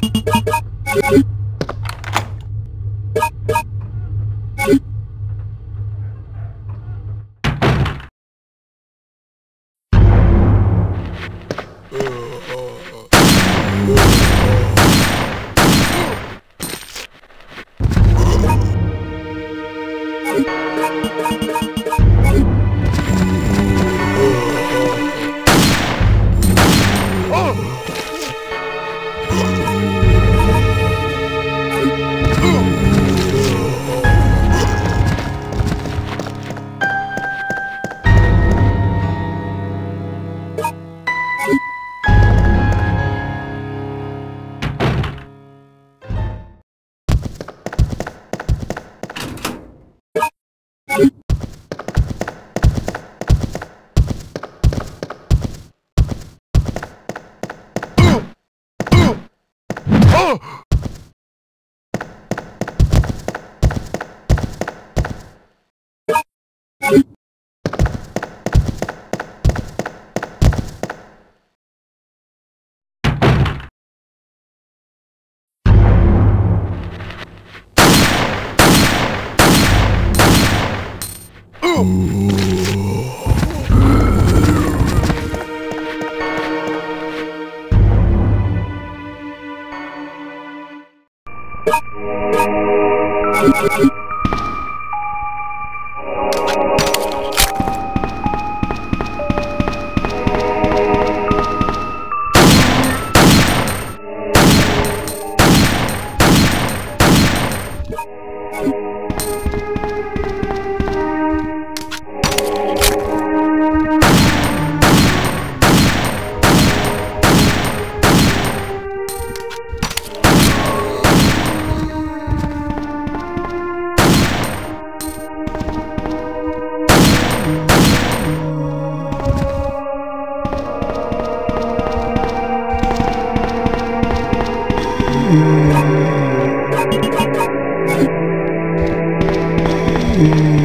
Thank you. Mm-hmm.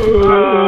呃